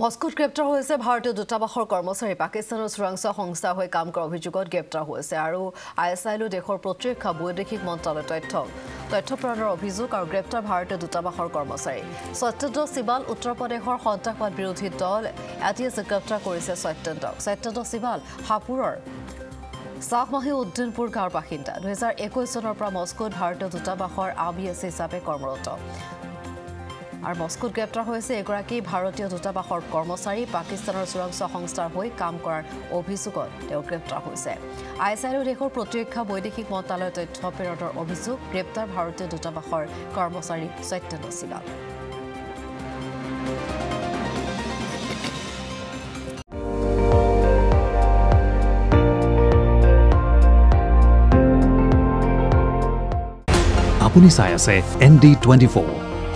মস্কোত গ্ৰেপ্তাৰ হৈছে ভাৰতীয় দূতাবাসৰ কৰ্মচাৰী। পাকিস্তানৰ চোৰাংচোৱা সংস্থাৰ হৈ কাম কৰা অভিযোগত গ্ৰেপ্তাৰ হৈছে আৰু আই এছ আইলৈ দেশৰ প্ৰতিৰক্ষা বৈদেশিক মন্ত্ৰালয় তথ্য। তথ্য প্ৰেৰণৰ অভিযোগ আৰু গ্ৰেপ্তাৰ ভাৰতীয় দূতাবাসৰ কৰ্মচাৰী। সত্যেন্দ্ৰ চিবাল উত্তৰ প্ৰদেশৰ সন্ত্ৰাসবাদ বিৰোধী দল। এ টি এছে গ্ৰেপ্তাৰ কৰিছে সত্যেন্দ্ৰক। সত্যেন্দ্ৰ চিবাল হাপুৰৰ চাহমাহী উদ্দিনপুৰ গাঁৱৰ বাসিন্দা। দুহেজাৰ একৈছ চনৰ পৰা মস্কোত ভাৰতীয় দূতাবাসৰ আই বি এছ হিচাপে কৰ্মৰত। আৰু মস্কোত গ্ৰেপ্তাৰ হৈছে এগৰাকী ভাৰতীয় দূতাবাসৰ কৰ্মচাৰী পাকিস্তানৰ চোৰাংচোৱা সংস্থাৰ হৈ কাম কৰাৰ অভিযোগত তেওঁ গ্ৰেপ্তাৰ হৈছে। আই এছ আইৰ দেশৰ প্ৰতিৰক্ষা বৈদেশিক মন্ত্ৰালয়ৰ তথ্য প্ৰেৰণৰ অভিযোগ গ্ৰেপ্তাৰ ভাৰতীয় দূতাবাসৰ কৰ্মচাৰী সত্যেন্দ্ৰ চিবাল আপুনি চাই আছে এন ডি টুৱেণ্টি ফ'ৰ।